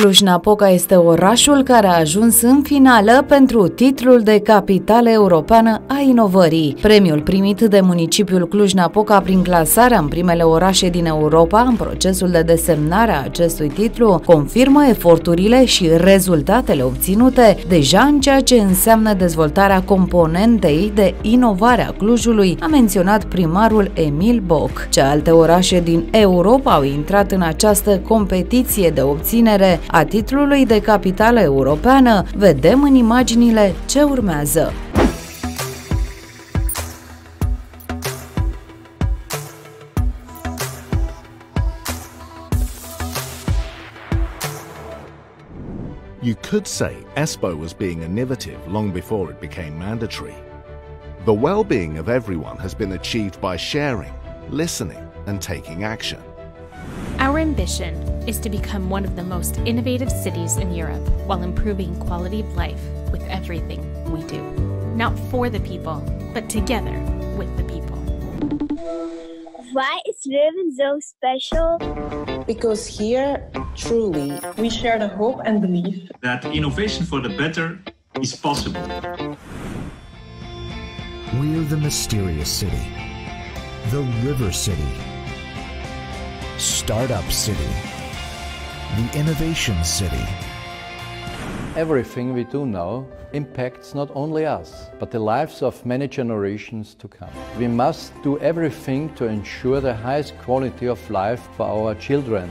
Cluj-Napoca este orașul care a ajuns în finală pentru titlul de capitală europeană a inovării. Premiul primit de municipiul Cluj-Napoca prin clasarea în primele orașe din Europa în procesul de desemnare a acestui titlu confirmă eforturile și rezultatele obținute deja în ceea ce înseamnă dezvoltarea componentei de inovare a Clujului, a menționat primarul Emil Boc. Ce alte orașe din Europa au intrat în această competiție de obținere a titlului de capitală europeană, vedem în imaginile ce urmează. You could say ESPO was being innovative long before it became mandatory. The well being of everyone has been achieved by sharing, listening, and taking action. Our ambition is to become one of the most innovative cities in Europe while improving quality of life with everything we do. Not for the people, but together with the people. Why is Leuven so special? Because here, truly, we share the hope and belief that innovation for the better is possible. We're the mysterious city, the river city Startup City, the Innovation City. Everything we do now impacts not only us, but the lives of many generations to come. We must do everything to ensure the highest quality of life for our children.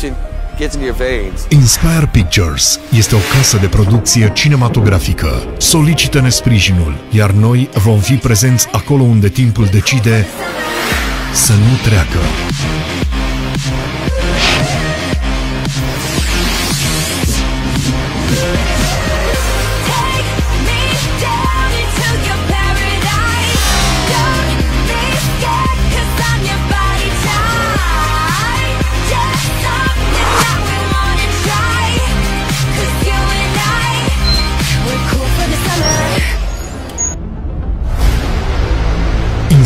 The ocean gets in your veins. Inspire Pictures este o casă de producție cinematografică. Solicită-ne sprijinul, iar noi vom fi prezenți acolo unde timpul decide să nu treacă.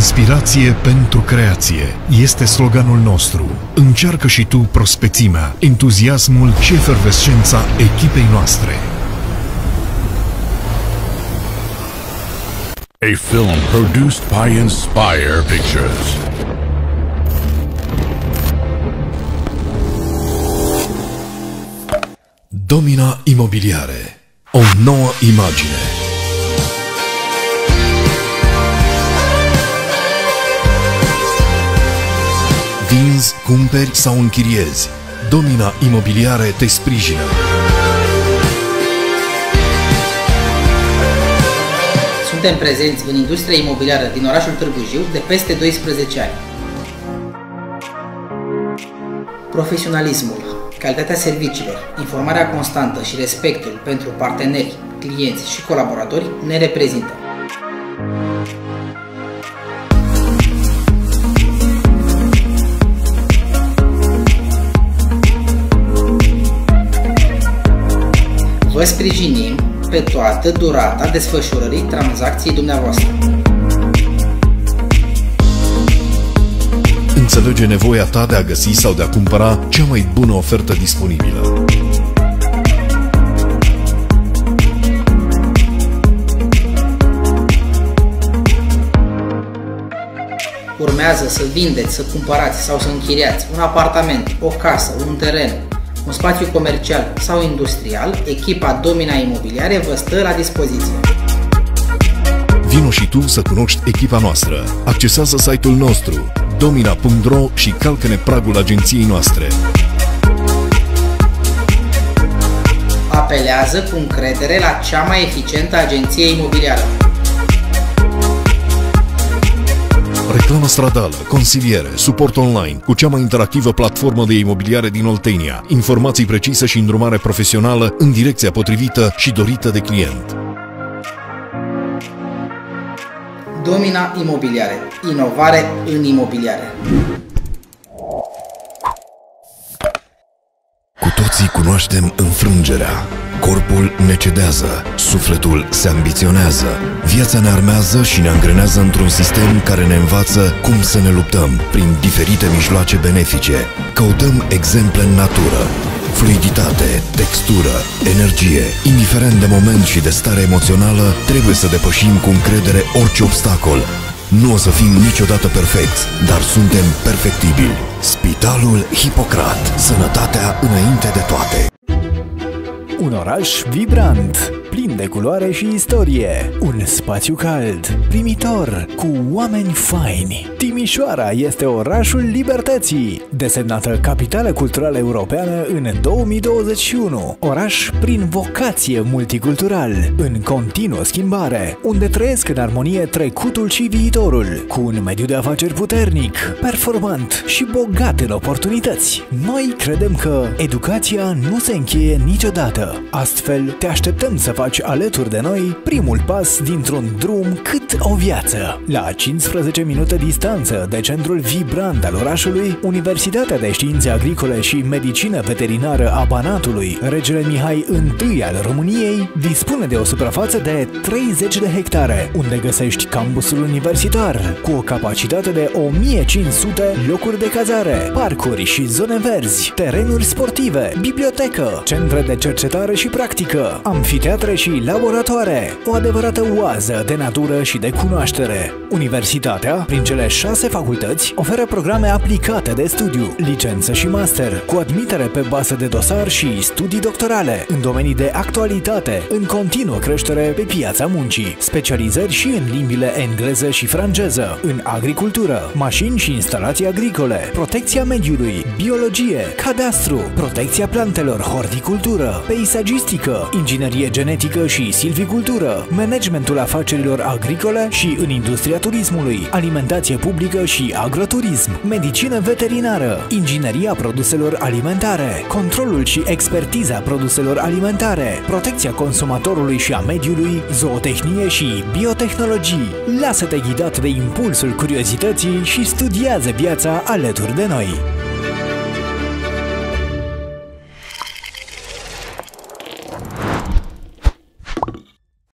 Inspirație pentru creație este sloganul nostru. Încearcă și tu prospețimea, entuziasmul și efervescența echipei noastre. A film produced by Inspire Pictures. Domina Imobiliare. O nouă imagine. Vinzi, cumperi sau închiriezi. Domina Imobiliare te sprijină. Suntem prezenți în industria imobiliară din orașul Târgu Jiu de peste 12 ani. Profesionalismul, calitatea serviciilor, informarea constantă și respectul pentru parteneri, clienți și colaboratori ne reprezintă. Vă sprijinim pe toată durata desfășurării tranzacției dumneavoastră. Înțelege nevoia ta de a găsi sau de a cumpăra cea mai bună ofertă disponibilă. Urmează să vindeți, să cumpărați sau să închiriați un apartament, o casă, un teren, un spațiu comercial sau industrial, echipa Domina Imobiliare vă stă la dispoziție. Vino și tu să cunoști echipa noastră. Accesează site-ul nostru domina.ro și calcă-ne pragul agenției noastre. Apelează cu încredere la cea mai eficientă agenție imobiliară. Reclamă stradală, consiliere, suport online, cu cea mai interactivă platformă de imobiliare din Oltenia, informații precise și îndrumare profesională în direcția potrivită și dorită de client. Domina Imobiliare. Inovare în imobiliare. Cu toții cunoaștem înfrângerea. Corpul ne cedează, sufletul se ambiționează, viața ne armează și ne angrenează într-un sistem care ne învață cum să ne luptăm prin diferite mijloace benefice. Căutăm exemple în natură, Fluiditate, textură, energie, indiferent de moment și de stare emoțională, trebuie să depășim cu încredere orice obstacol. Nu o să fim niciodată perfecți, dar suntem perfectibili. Spitalul Hipocrat. Sănătatea înainte de toate. Un oraș vibrant, plin de culoare și istorie. Un spațiu cald, primitor, cu oameni faini. Timișoara este orașul libertății, desemnată capitală culturală europeană în 2021. Oraș prin vocație multicultural, în continuă schimbare, unde trăiesc în armonie trecutul și viitorul, cu un mediu de afaceri puternic, performant și bogat în oportunități. Noi credem că educația nu se încheie niciodată. Astfel, te așteptăm să faci alături de noi primul pas dintr-un drum cât o viață. La 15 minute distanță de centrul vibrant al orașului, Universitatea de Științe Agricole și Medicină Veterinară a Banatului, regele Mihai I al României, dispune de o suprafață de 30 de hectare, unde găsești campusul universitar, cu o capacitate de 1500 locuri de cazare, parcuri și zone verzi, terenuri sportive, bibliotecă, centre de cercetare și practică, amfiteatre și laboratoare, o adevărată oază de natură și de cunoaștere. Universitatea, prin cele șase facultăți, oferă programe aplicate de studiu, licență și master, cu admitere pe bază de dosar și studii doctorale în domenii de actualitate, în continuă creștere pe piața muncii, specializări și în limbile engleză și franceză, în agricultură, mașini și instalații agricole, protecția mediului, biologie, cadastru, protecția plantelor, horticultură, peisagistică, inginerie genetică și silvicultură, managementul afacerilor agricole și în industria turismului, alimentație publică și agroturism, medicină veterinară, ingineria produselor alimentare, controlul și expertiza produselor alimentare, protecția consumatorului și a mediului, zootehnie și biotehnologii. Lasă-te ghidat de impulsul curiozității și studiază viața alături de noi.